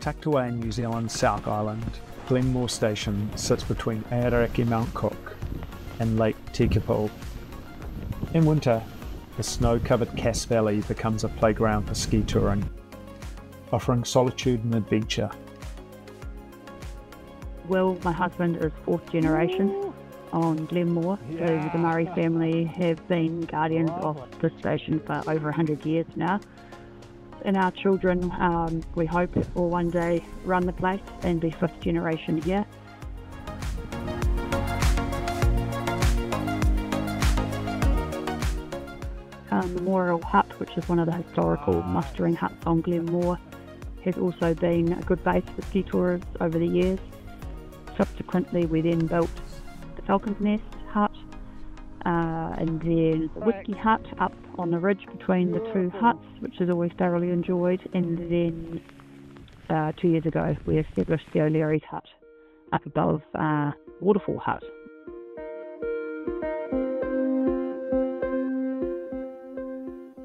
Tucked away in New Zealand's South Island, Glenmore Station sits between Aoraki Mount Cook and Lake Tekapo. In winter, the snow-covered Cass Valley becomes a playground for ski touring, offering solitude and adventure. Will, my husband, is fourth generation on Glenmore. So the Murray family have been guardians of the station for over 100 years now. And our children, um, we hope, will one day run the place and be fifth generation here. Um, Memorial Hut, which is one of the historical mustering huts on Glenmore, has also been a good base for ski tours over the years. Subsequently, we then built the Falcon's Nest and then the Whiskey Hut up on the ridge between the two huts, which is always thoroughly enjoyed. And then uh, two years ago, we established the O'Leary's Hut up above uh, Waterfall Hut.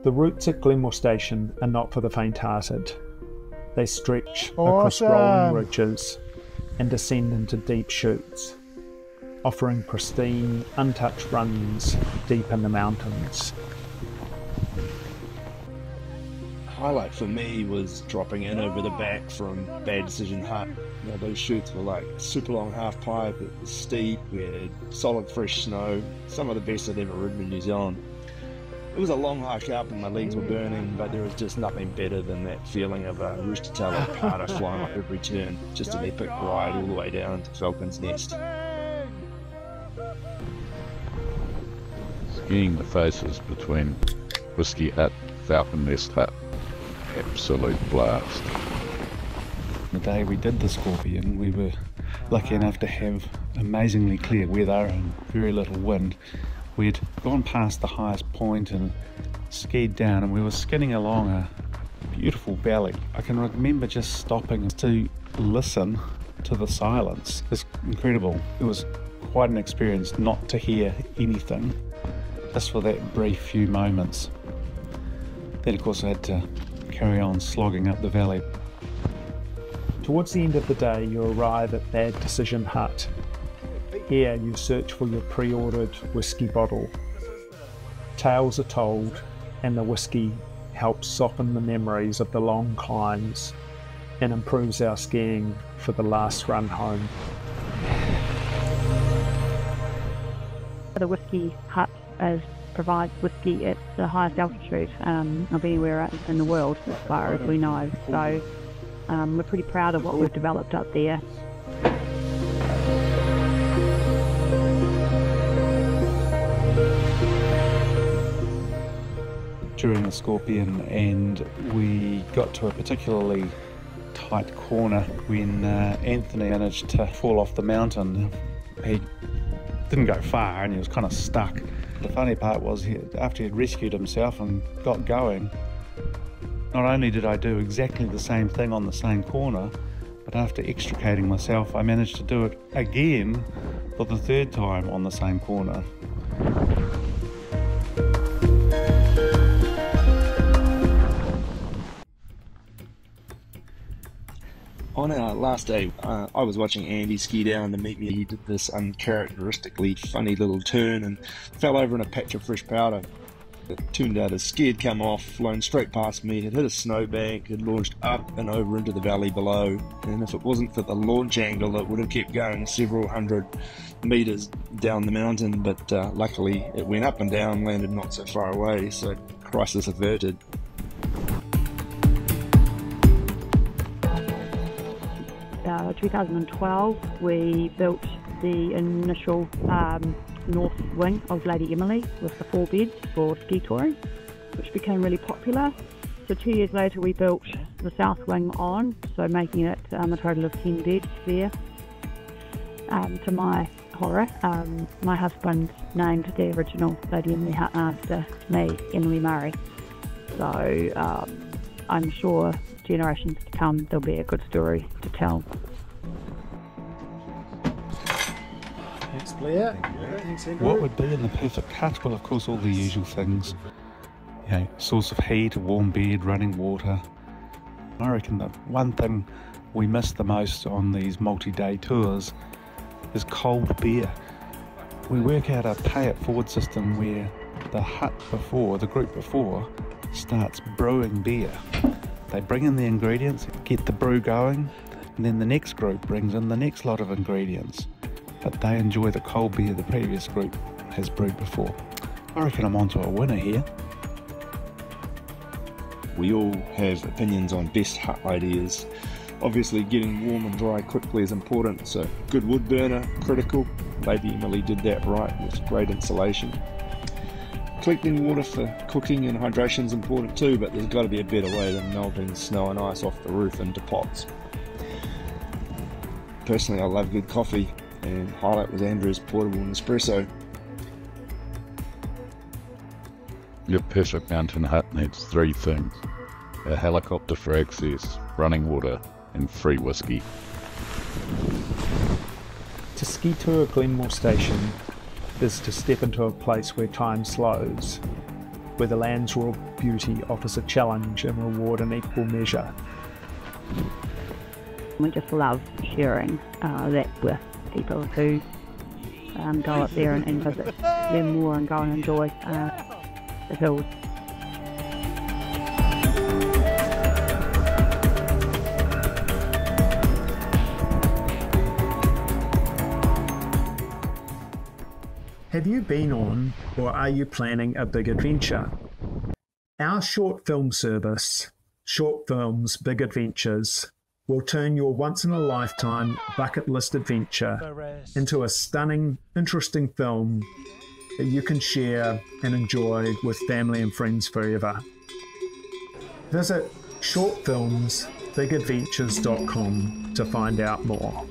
The routes at Glenmore Station are not for the faint-hearted. They stretch across rolling ridges and descend into deep chutes, offering pristine, untouched runs deep in the mountains. highlight for me was dropping in over the back from Bad Decision Hut. Those chutes were like super long half pipe, it was steep, we had solid fresh snow, some of the best I'd ever ridden in New Zealand. It was a long hike up and my legs were burning, but there was just nothing better than that feeling of a rooster tail alpata flying off every turn. Just an epic ride all the way down to Falcon's Nest. Skiing the faces between Whiskey Hut, Falcon Nest Hut. Absolute blast. The day we did the Scorpion, we were lucky enough to have amazingly clear weather and very little wind. We'd gone past the highest point and skied down, and we were skinning along a beautiful valley. I can remember just stopping to listen to the silence. It's incredible. It was quite an experience not to hear anything, just for that brief few moments. Then, of course, I had to carry on slogging up the valley. Towards the end of the day, you arrive at Bad Decision Hut. Here, you search for your pre ordered whiskey bottle. Tales are told, and the whiskey helps soften the memories of the long climbs and improves our skiing for the last run home. The Whiskey Hut is, provides whiskey at the highest altitude um, of anywhere in the world, as far as we know. So um, we're pretty proud of what we've developed up there. during the Scorpion, and we got to a particularly tight corner when uh, Anthony managed to fall off the mountain. He didn't go far and he was kind of stuck. The funny part was, he, after he had rescued himself and got going, not only did I do exactly the same thing on the same corner, but after extricating myself, I managed to do it again for the third time on the same corner. On our last day, uh, I was watching Andy ski down to meet me. He did this uncharacteristically funny little turn and fell over in a patch of fresh powder. It turned out his ski had come off, flown straight past me, had hit a snowbank, had launched up and over into the valley below. And if it wasn't for the launch angle, it would have kept going several hundred meters down the mountain. But uh, luckily, it went up and down, landed not so far away, so crisis averted. Uh, 2012, we built the initial um, north wing of Lady Emily with the four beds for ski touring, which became really popular. So two years later, we built the south wing on, so making it um, a total of 10 beds there. Um, to my horror, um, my husband named the original Lady Emily hut after me, Emily Murray. So um, I'm sure generations to come there'll be a good story to tell. Thanks, Blair. Thanks, Andrew. What would be in the perfect hut? Well, of course, all the usual things. You know, source of heat, a warm bed, running water, I reckon the one thing we miss the most on these multi day tours is cold beer. We work out a pay it forward system where the hut before, the group before, starts brewing beer. They bring in the ingredients, get the brew going, and then the next group brings in the next lot of ingredients. But they enjoy the cold beer the previous group has brewed before. I reckon I'm onto a winner here. We all have opinions on best hut ideas. Obviously, getting warm and dry quickly is important, so good wood burner, critical. Lady Emily did that right with great insulation. Collecting water for cooking and hydration is important too, but there's got to be a better way than melting snow and ice off the roof into pots. Personally, I love good coffee, and highlight was Andrew's portable Nespresso. Your perfect mountain hut needs three things a helicopter for access, running water, and free whiskey. To ski tour Glenmore Station is to step into a place where time slows, where the land's raw beauty offers a challenge and reward in equal measure. We just love sharing uh, that with people who um, go up there and, and visit more and go and enjoy uh, the hills. Have you been on or are you planning a big adventure? Our short film service, Short Films Big Adventures, will turn your once in a lifetime bucket list adventure into a stunning, interesting film that you can share and enjoy with family and friends forever. Visit shortfilmsbigadventures.com to find out more.